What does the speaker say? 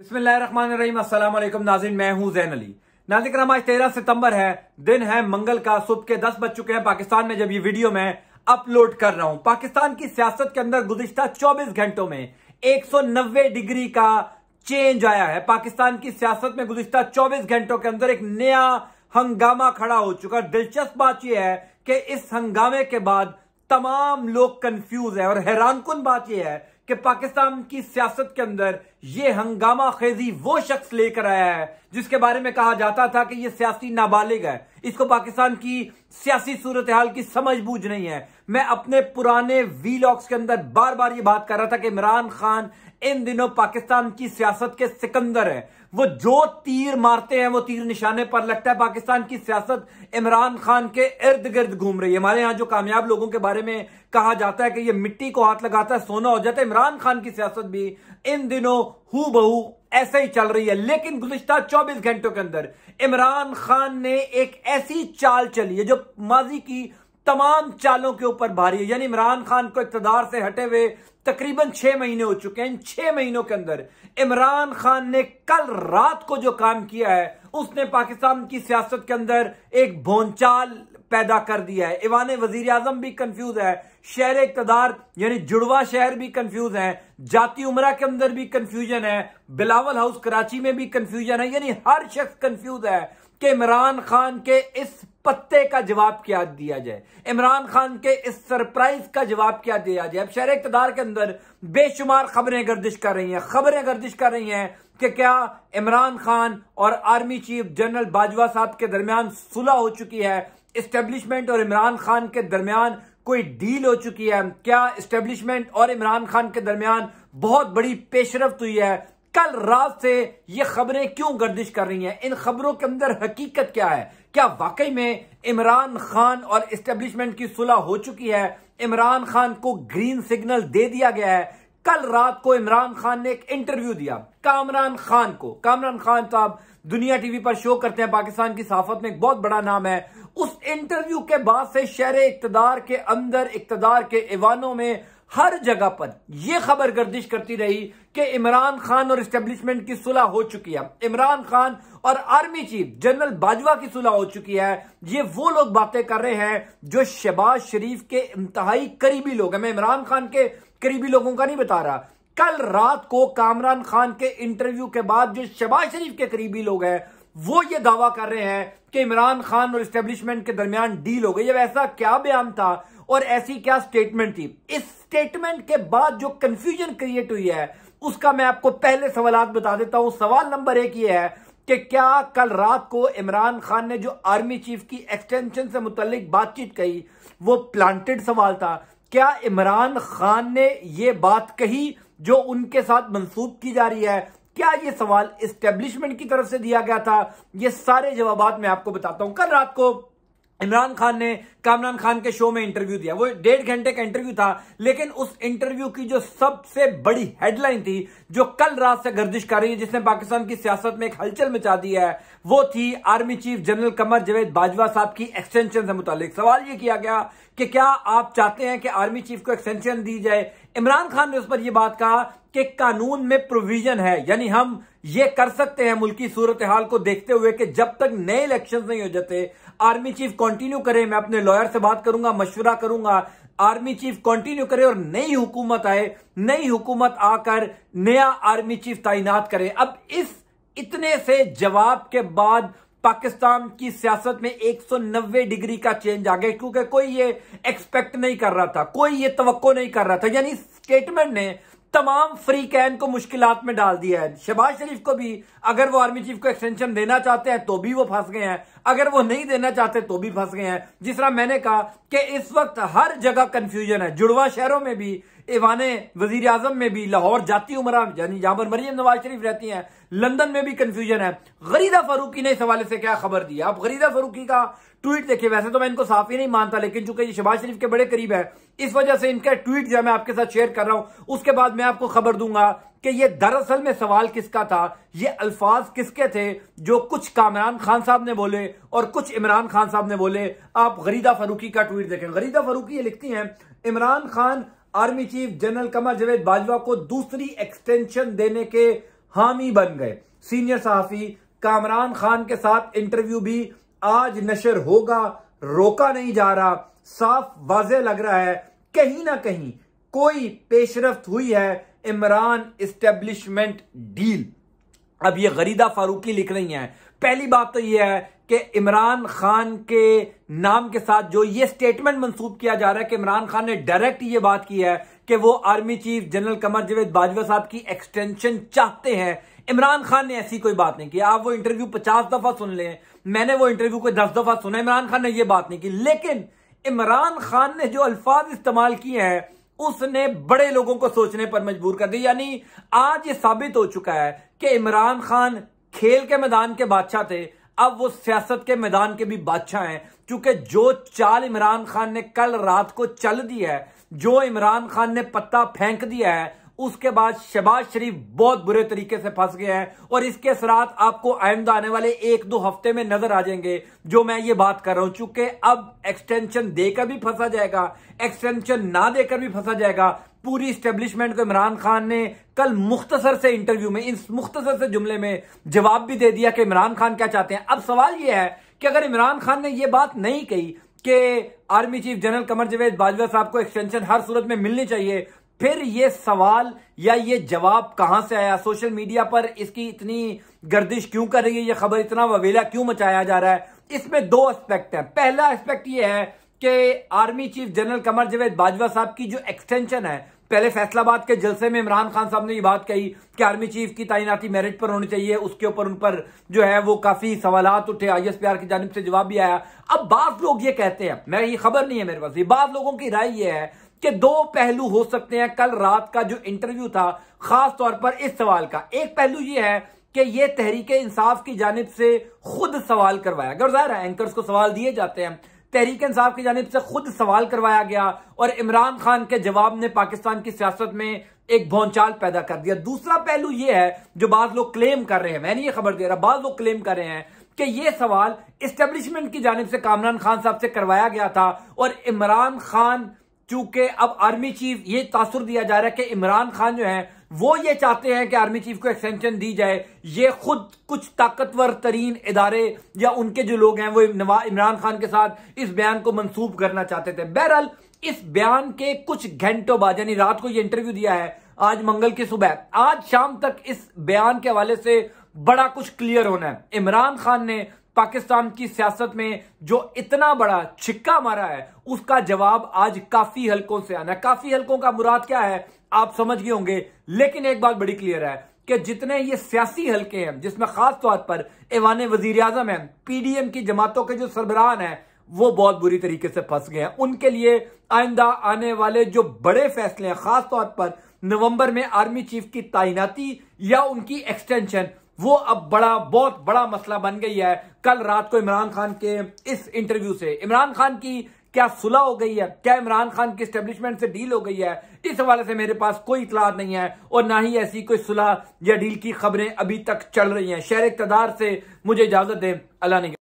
अस्सलाम नाजिन मैं हूँ जैन अली। नाजिक आज तेरह सितंबर है। दिन है मंगल का। सुबह के दस बज चुके हैं। पाकिस्तान में जब ये वीडियो मैं अपलोड कर रहा हूँ, पाकिस्तान की सियासत के अंदर गुजश्ता 24 घंटों में 190 डिग्री का चेंज आया है। पाकिस्तान की सियासत में गुजश्ता 24 घंटों के अंदर एक नया हंगामा खड़ा हो चुका दिलचस्प बात यह है कि इस हंगामे के बाद तमाम लोग कंफ्यूज है और हैरानकुन बात यह है कि पाकिस्तान की सियासत के अंदर यह हंगामा खेजी वो शख्स लेकर आया है, जिसके बारे में कहा जाता था कि यह सियासी नाबालिग है। इसको पाकिस्तान की सियासी सूरत हाल की समझ बूझ नहीं है। मैं अपने पुराने वीलॉग्स के अंदर बार बार ये बात कर रहा था कि इमरान खान इन दिनों पाकिस्तान की सियासत के सिकंदर है। वो जो तीर मारते हैं, वो तीर निशाने पर लगता है। पाकिस्तान की सियासत इमरान खान के इर्द गिर्द घूम रही है। हमारे यहाँ जो कामयाब लोगों के बारे में कहा जाता है कि ये मिट्टी को हाथ लगाता है, सोना हो जाता है। इमरान खान की सियासत भी इन दिनों हु बहू ऐसे ही चल रही है। लेकिन गुजश्ता 24 घंटों के अंदर इमरान खान ने एक ऐसी चाल चली है जो माजी की तमाम चालों के ऊपर भारी है। यानी इमरान खान को इकतदार से हटे हुए तकरीबन छह महीने हो चुके हैं। इन छह महीनों के अंदर इमरान खान ने कल रात को जो काम किया है, उसने पाकिस्तान की सियासत के अंदर एक भोंचाल पैदा कर दिया है। इवान वज़ीर आज़म भी कंफ्यूज है। शहर इकतदार यानी जुड़वा शहर भी कंफ्यूज है, जाति उमरा के अंदर भी कंफ्यूजन है, बिलावल हाउस कराची में भी कंफ्यूजन है, यानी हर शख्स कंफ्यूज है कि इमरान खान के इस पत्ते का जवाब क्या दिया जाए। इमरान खान के इस सरप्राइज़ का जवाब क्या दिया जाए? अब शहर इकतदार के अंदर बेशुमार खबरें गर्दिश कर रही हैं। खबरें गर्दिश कर रही हैं कि क्या इमरान खान और आर्मी चीफ जनरल बाजवा साहब के दरमियान सुलह हो चुकी है। इस्टेब्लिशमेंट और इमरान खान के दरमियान कोई डील हो चुकी है। क्या इस्टेब्लिशमेंट और इमरान खान के दरमियान बहुत बड़ी पेशरफ हुई है? कल रात से ये खबरें क्यों गर्दिश कर रही हैं? इन खबरों के अंदर हकीकत क्या है? क्या वाकई में इमरान खान और इस्टेब्लिशमेंट की सुलह हो चुकी है? इमरान खान को ग्रीन सिग्नल दे दिया गया है कल रात को इमरान खान ने एक इंटरव्यू दिया कामरान खान को। कामरान खान साहब दुनिया टीवी पर शो करते हैं, पाकिस्तान की सहाफत में एक बहुत बड़ा नाम है। उस इंटरव्यू के बाद से शहर इकतदार के अंदर, इकतदार के ईवानों में हर जगह पर यह खबर गर्दिश करती रही कि इमरान खान और इस्टेब्लिशमेंट की सुलह हो चुकी है। इमरान खान और आर्मी चीफ जनरल बाजवा की सुलह हो चुकी है। ये वो लोग बातें कर रहे हैं जो शहबाज शरीफ के इंतहाई करीबी लोग हैं। मैं इमरान खान के करीबी लोगों का नहीं बता रहा। कल रात को कामरान खान के इंटरव्यू के बाद जो शहबाज शरीफ के करीबी लोग हैं, वो ये दावा कर रहे हैं कि इमरान खान और इस्टेब्लिशमेंट के दरमियान डील हो गई। अब ऐसा क्या बयान था और ऐसी क्या स्टेटमेंट थी? इस स्टेटमेंट के बाद जो कंफ्यूजन क्रिएट हुई है, उसका मैं आपको पहले सवाल बता देता हूँ। सवाल नंबर एक ये है कि क्या कल रात को इमरान खान ने जो आर्मी चीफ की एक्सटेंशन से मुतलिक बातचीत कही, वो प्लांटेड सवाल था। क्या इमरान खान ने यह बात कही जो उनके साथ मंसूब की जा रही है? क्या ये सवाल इस्टेब्लिशमेंट की तरफ़ से दिया गया था? ये सारे जवाब मैं आपको बताता हूँ। कल रात को इमरान खान ने, कामरान खान के शो में इंटरव्यू दिया। वो डेढ़ घंटे का इंटरव्यू था, लेकिन उस इंटरव्यू की जो सबसे बड़ी हेडलाइन थी, जो कल रात से गर्दिश कर रही है, जिसने पाकिस्तान की सियासत में एक हलचल मचा दी है, वो थी army chief general Qamar Javed Bajwa साहब की एक्सटेंशन से मुतालिक। सवाल ये किया गया कि क्या आप चाहते हैं कि आर्मी चीफ को एक्सटेंशन दी जाए? इमरान खान ने उस पर यह बात कहा कि कानून में प्रोविज़न है। यानी हम ये कर सकते हैं मुल्की सूरत हाल को देखते हुए कि जब तक नए इलेक्शन नहीं हो जाते आर्मी चीफ कंटिन्यू करे, मैं अपने लॉयर से बात करूँगा, मशवरा करूँगा आर्मी चीफ कंटिन्यू करे और नई हुकूमत आए, नई हुकूमत आकर नया आर्मी चीफ तैनात करे। अब इस इतने से जवाब के बाद पाकिस्तान की सियासत में 190 डिग्री का चेंज आ गया, क्योंकि कोई ये एक्सपेक्ट नहीं कर रहा था, कोई ये तो नहीं कर रहा था। यानी स्टेटमेंट ने तमाम फ्री कैन को मुश्किलात में डाल दिया है। शहबाज शरीफ को भी, अगर वो आर्मी चीफ को एक्सटेंशन देना चाहते हैं तो भी वो फंस गए हैं। अगर वो नहीं देना चाहते तो भी फंस गए हैं। जिस तरह मैंने कहा कि इस वक्त हर जगह कंफ्यूजन है। जुड़वा शहरों में भी ईवान वज़ीर आज़म में भी, लाहौर जाती उमरा, यानी जहाँ पर मरियम नवाज़ शरीफ रहती हैं, लंदन में भी कंफ्यूजन है। गरीदा फारूकी ने इस हवाले से क्या खबर दी? आप गरीदा फारूकी का ट्वीट देखिए, वैसे तो मैं इनको साफ़ ही नहीं मानता, लेकिन चूँकि ये शबाज शरीफ के बड़े करीब है, इस वजह से इनका ट्वीट जो मैं आपके साथ शेयर कर रहा हूँ। उसके बाद मैं आपको खबर दूँगा कि ये दरअसल में सवाल किसका था? ये अल्फाज किसके थे? जो कुछ कामरान खान साहब ने बोले और कुछ इमरान खान साहब ने बोले। आप गरीदा फारूकी का ट्वीट देखें। गरीदा फारूकी ये लिखती हैं, Imran Khan army chief general Qamar Javed Bajwa को दूसरी एक्सटेंशन देने के हामी बन गए। सीनियर सहाफी कामरान खान के साथ इंटरव्यू भी आज नशर होगा, रोका नहीं जा रहा। साफ़ वाजे लग रहा है, कहीं ना कहीं कोई पेशरफ्त हुई है इमरान इस्टेब्लिशमेंट डील अब ये गरीदा फारूकी लिख रही हैं। पहली बात तो यह है कि इमरान खान के नाम के साथ जो ये स्टेटमेंट मंसूब किया जा रहा है कि इमरान खान ने डायरेक्ट ये बात की है कि वो army chief general Qamar Javed Bajwa साहब की एक्सटेंशन चाहते हैं। इमरान खान ने ऐसी कोई बात नहीं की। आप वो इंटरव्यू पचास दफ़ा सुन लें। मैंने वो इंटरव्यू कोई दस दफ़ा सुना, इमरान खान ने यह बात नहीं की। लेकिन इमरान खान ने जो अल्फाज इस्तेमाल किए हैं, उसने बड़े लोगों को सोचने पर मजबूर कर दिया। यानी आज ये साबित हो चुका है कि इमरान खान खेल के मैदान के बादशाह थे। अब वो सियासत के मैदान के भी बादशाह हैं, क्योंकि जो चाल इमरान खान ने कल रात को चल दी है, जो इमरान खान ने पत्ता फेंक दिया है उसके बाद शहबाज शरीफ बहुत बुरे तरीके से फंस गए हैं और इसके असरात आपको आइंदा आने वाले एक दो हफ़्ते में नज़र आ जाएँगे, जो मैं ये बात कर रहा हूँ। चूँकि अब एक्सटेंशन देकर भी फंसा जाएगा एक्सटेंशन ना देकर भी फंसा जाएगा, पूरी स्टेब्लिशमेंट को इमरान खान ने कल मुख्तसर से इंटरव्यू में, इस मुख्तसर से जुमले में जवाब भी दे दिया कि इमरान खान क्या चाहते हैं। अब सवाल यह है कि अगर इमरान खान ने यह बात नहीं कही कि army chief general Qamar Javed Bajwa साहब को एक्सटेंशन हर सूरत में मिलनी चाहिए फिर ये सवाल या ये जवाब कहाँ से आया? सोशल मीडिया पर इसकी इतनी गर्दिश क्यों कर रही है? ये खबर इतना ववेला क्यों मचाया जा रहा है? इसमें दो एस्पेक्ट है। पहला एस्पेक्ट ये है कि army chief general Qamar Javed Bajwa साहब की जो एक्सटेंशन है, पहले फैसलाबाद के जलसे में इमरान खान साहब ने ये बात कही कि आर्मी चीफ की तैनाती मेरिट पर होनी चाहिए। उसके ऊपर उन पर जो है वो काफ़ी सवाल उठे। आई एस की जानब से जवाब भी आया। अब बात लोग ये कहते हैं, मैं ये खबर नहीं है मेरे पास। ये बात लोगों की राय ये है कि दो पहलू हो सकते हैं कल रात का जो इंटरव्यू था खास तौर पर इस सवाल का। एक पहलू यह है कि ये तहरीक इंसाफ की जानब से खुद सवाल करवाया अगर ज़ाहिर है एंकर्स को सवाल दिए जाते हैं। तहरीक इंसाफ की जानब से खुद सवाल करवाया गया और इमरान खान के जवाब ने पाकिस्तान की सियासत में एक भौचाल पैदा कर दिया। दूसरा पहलू यह है जो बाद लोग क्लेम कर रहे हैं मैंने ये खबर दे रहा बाद लोग क्लेम कर रहे हैं कि यह सवाल इस्टेब्लिशमेंट की जानब से कामरान खान साहब से करवाया गया था और इमरान खान चूँकि अब आर्मी चीफ ये तासुर दिया जा रहा है कि इमरान खान जो है, वो ये चाहते हैं कि आर्मी चीफ को एक्सटेंशन दी जाए। ये खुद कुछ ताकतवर तरीन इदारे या उनके जो लोग हैं, वो इमरान खान के साथ इस बयान को मंसूब करना चाहते थे। बहरहाल, इस बयान के कुछ घंटों बाद, यानी रात को ये इंटरव्यू दिया है, आज मंगल की सुबह, आज शाम तक इस बयान के हवाले से बड़ा कुछ क्लियर होना है। इमरान खान ने पाकिस्तान की सियासत में जो इतना बड़ा छिक्का मारा है, उसका जवाब आज काफ़ी हलकों से आना काफ़ी हलकों का मुराद क्या है, आप समझ गए होंगे, लेकिन एक बात बड़ी क्लियर है कि जितने ये सियासी हलके हैं, जिसमें खास तौर पर ऐवान वज़ीर आज़म है पीडीएम की जमातों के जो सरबराहान है, वो बहुत बुरी तरीके से फंस गए हैं। उनके लिए आइंदा आने वाले जो बड़े फैसले हैं, खास तौर पर नवंबर में आर्मी चीफ की तैनाती या उनकी एक्सटेंशन वो अब बड़ा, बहुत बड़ा मसला बन गई है। कल रात को इमरान खान के इस इंटरव्यू से। इमरान खान की क्या सुलह हो गई है? क्या इमरान खान की स्टेब्लिशमेंट से डील हो गई है? इस हवाले से मेरे पास कोई इतला नहीं है और ना ही ऐसी कोई सुलह या डील की खबरें अभी तक चल रही हैं। शहर इकतदार से मुझे इजाज़त दें। अल्लाह नहीं